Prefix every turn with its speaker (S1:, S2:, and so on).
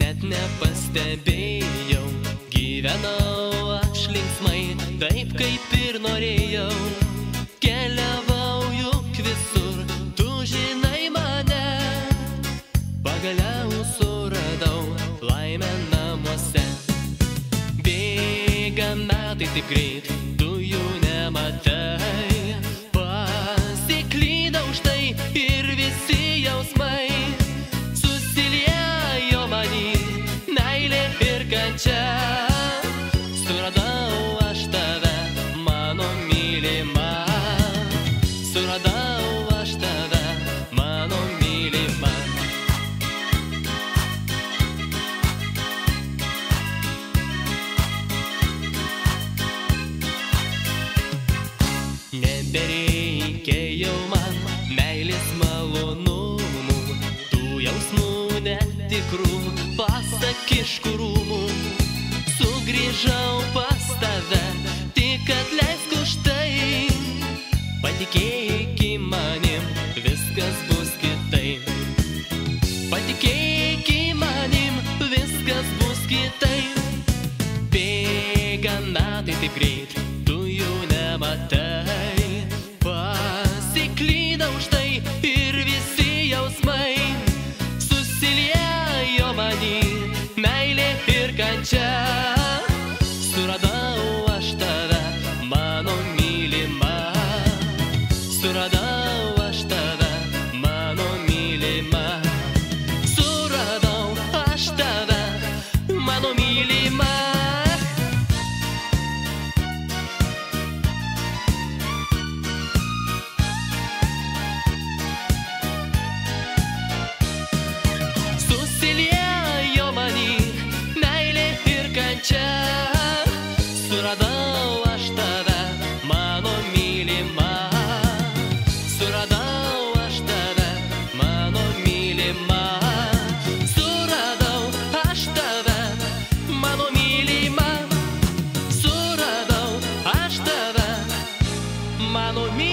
S1: nepastebėjau. Gyvenau aš linksmai, taip kaip ir norėjau. Keliavau juk visur, tu žinai mane. Pagaliau suradau laimę namuose. Bėga metai taip greit, Nebereikia jau man meilės malonumų, tų jausmų netikrų, pasakiškų rūmų. Sugrįžau pas tave, tik atleisk už tai. Patikėk į manim, viskas bus kitaip. Patikėk į manim, viskas bus kitaip. Bėga metai taip greit, tu jų nematai. Pasiklydau štai ir visi jausmai susiliejo manį, meilė ir kančia. Suradau aš tave, mano mylima. Suradau aš tave, mano mylima. Suradau aš tave, mano mylima. įsiliejo mani meilė ir kančia. Suradau aš tave, mano mylima. Suradau aš tave, mano mylima. Suradau aš tave, mano mylima. Suradau aš tave, mano mylima.